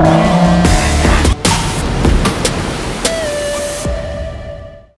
Oh.